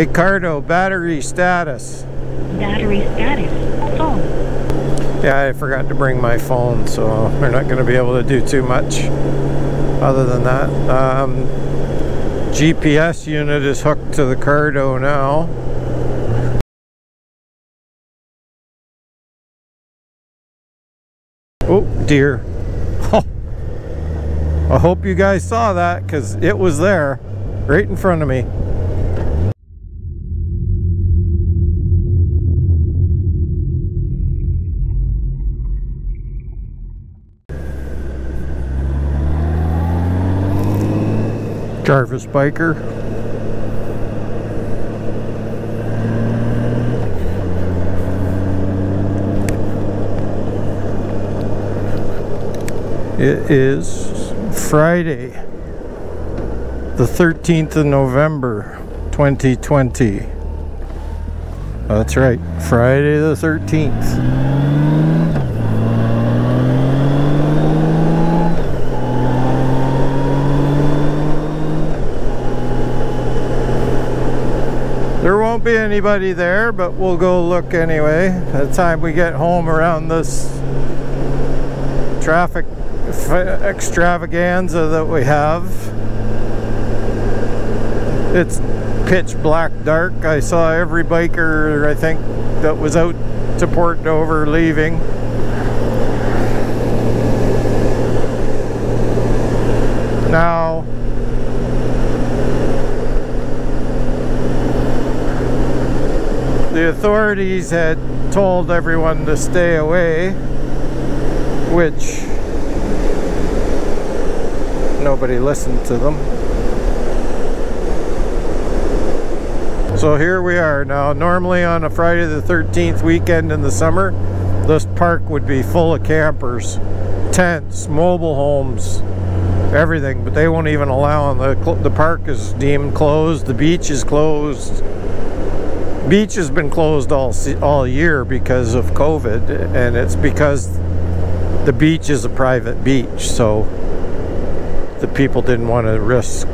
Ricardo, battery status. Battery status. Full. Yeah, I forgot to bring my phone, so we're not going to be able to do too much other than that. Um, GPS unit is hooked to the Cardo now. Oh, dear. I hope you guys saw that because it was there right in front of me. Jarvis Biker. It is Friday, the 13th of November, 2020. That's right, Friday the 13th. There won't be anybody there, but we'll go look anyway. By the time we get home around this traffic extravaganza that we have. It's pitch black dark. I saw every biker, I think, that was out to Port Dover leaving. Now, the authorities had told everyone to stay away, which nobody listened to them. So here we are now. Normally on a Friday the 13th weekend in the summer, this park would be full of campers, tents, mobile homes, everything, but they won't even allow them. The, the park is deemed closed, the beach is closed. Beach has been closed all all year because of COVID, and it's because the beach is a private beach, so the people didn't want to risk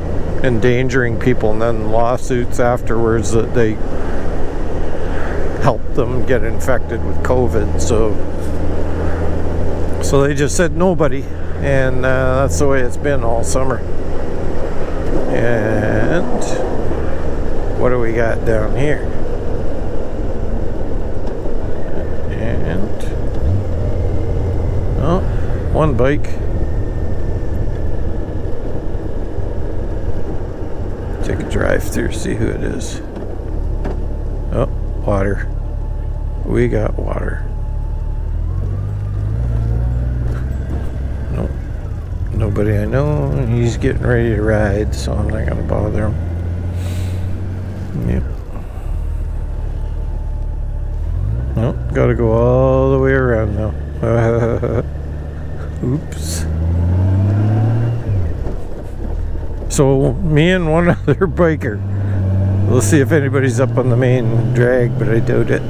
endangering people and then lawsuits afterwards that they helped them get infected with COVID. So, so they just said nobody, and uh, that's the way it's been all summer. And what do we got down here? And oh, one bike. Take a drive through, see who it is. Oh, water. We got water. Nope. Nobody I know. He's getting ready to ride, so I'm not going to bother him. Yep. Nope, gotta go all the way around now. Oops. So me and one other biker. We'll see if anybody's up on the main drag, but I doubt it.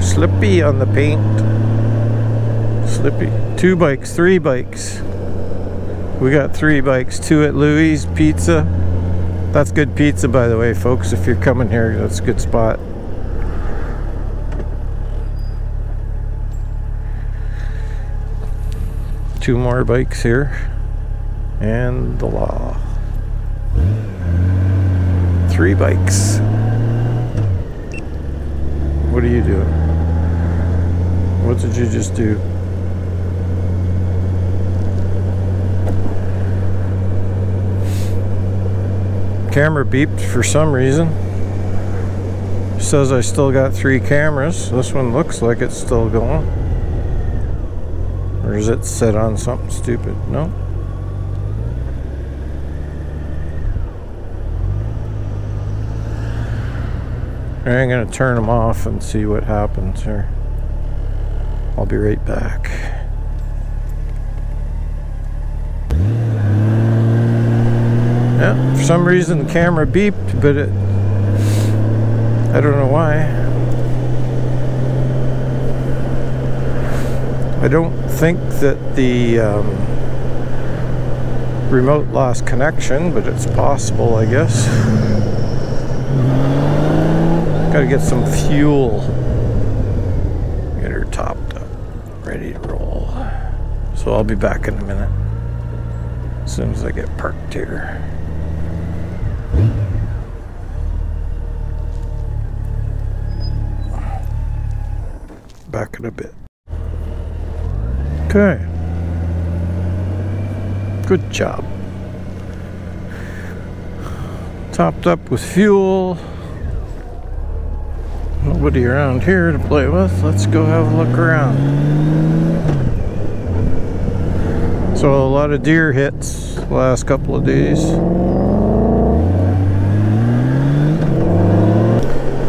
Slippy on the paint. Slippy. Two bikes, three bikes. We got three bikes. Two at Louis Pizza. That's good pizza, by the way, folks. If you're coming here, that's a good spot. Two more bikes here. And the law. Three bikes. What are you doing? What did you just do? Camera beeped for some reason. Says I still got three cameras. This one looks like it's still going. Or is it set on something stupid? No. I'm going to turn them off and see what happens here. I'll be right back. Yeah, for some reason the camera beeped, but it I don't know why. I don't think that the um, remote lost connection, but it's possible, I guess. Gotta get some fuel. Get her topped up, ready to roll. So I'll be back in a minute. As soon as I get parked here. Back in a bit. Okay. Good job. Topped up with fuel. Nobody around here to play with. Let's go have a look around. So a lot of deer hits the last couple of days.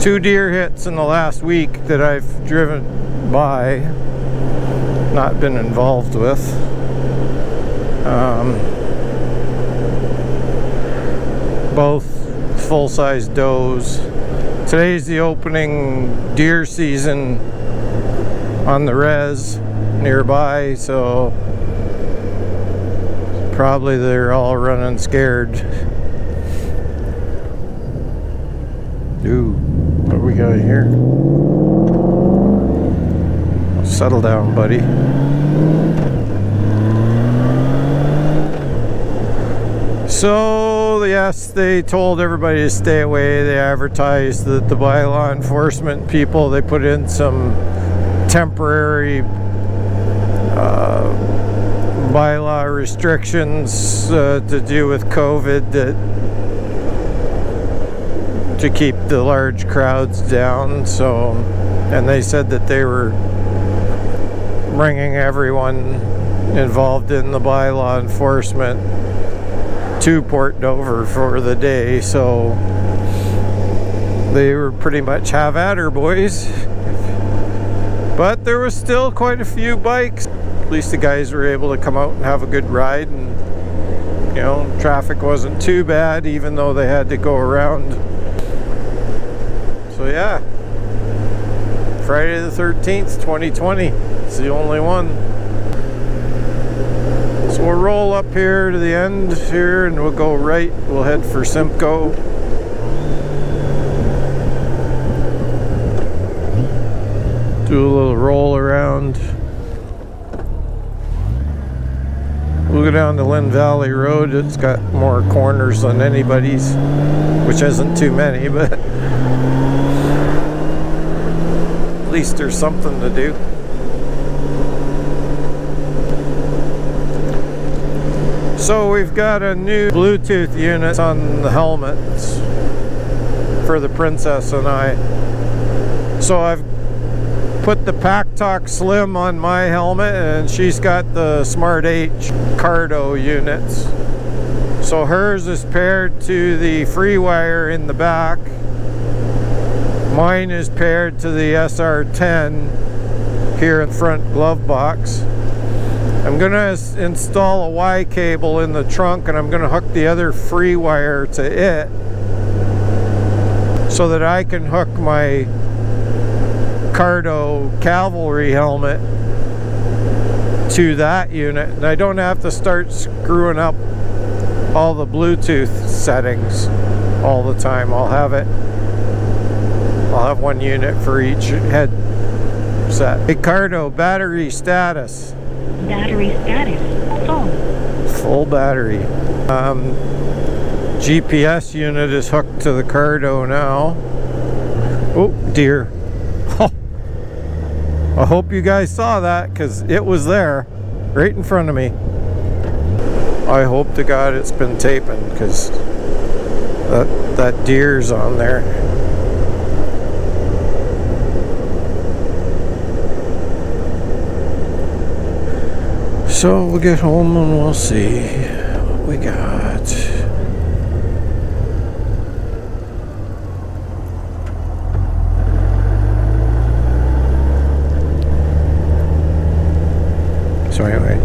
Two deer hits in the last week that I've driven by, not been involved with. Um, both full-size does. Today's the opening deer season on the res nearby, so probably they're all running scared. Ooh, what we got here? Settle down, buddy. So, yes, they told everybody to stay away. They advertised that the bylaw enforcement people, they put in some temporary uh, bylaw restrictions uh, to do with COVID that to keep the large crowds down. So, and they said that they were bringing everyone involved in the bylaw enforcement to Port Dover for the day, so they were pretty much have at her boys. But there was still quite a few bikes. At least the guys were able to come out and have a good ride and you know, traffic wasn't too bad even though they had to go around. So yeah, Friday the 13th, 2020. It's the only one. So we'll roll up here to the end here and we'll go right. We'll head for Simcoe. Do a little roll around. We'll go down to Lynn Valley Road. It's got more corners than anybody's, which isn't too many, but at least there's something to do. So we've got a new Bluetooth unit on the helmets for the Princess and I. So I've put the PackTalk Slim on my helmet and she's got the Smart H Cardo units. So hers is paired to the FreeWire in the back. Mine is paired to the SR10 here in front glove box. I'm going to install a Y cable in the trunk and I'm going to hook the other free wire to it so that I can hook my Cardo cavalry helmet to that unit and I don't have to start screwing up all the Bluetooth settings all the time. I'll have it I'll have one unit for each head set. Cardo battery status. Battery status full. Full battery. Um, GPS unit is hooked to the Cardo now. Oh, dear. I hope you guys saw that because it was there right in front of me. I hope to God it's been taping because that, that deer's on there. So we'll get home and we'll see what we got. So anyway,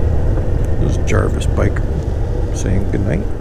this is Jarvis Biker saying goodnight.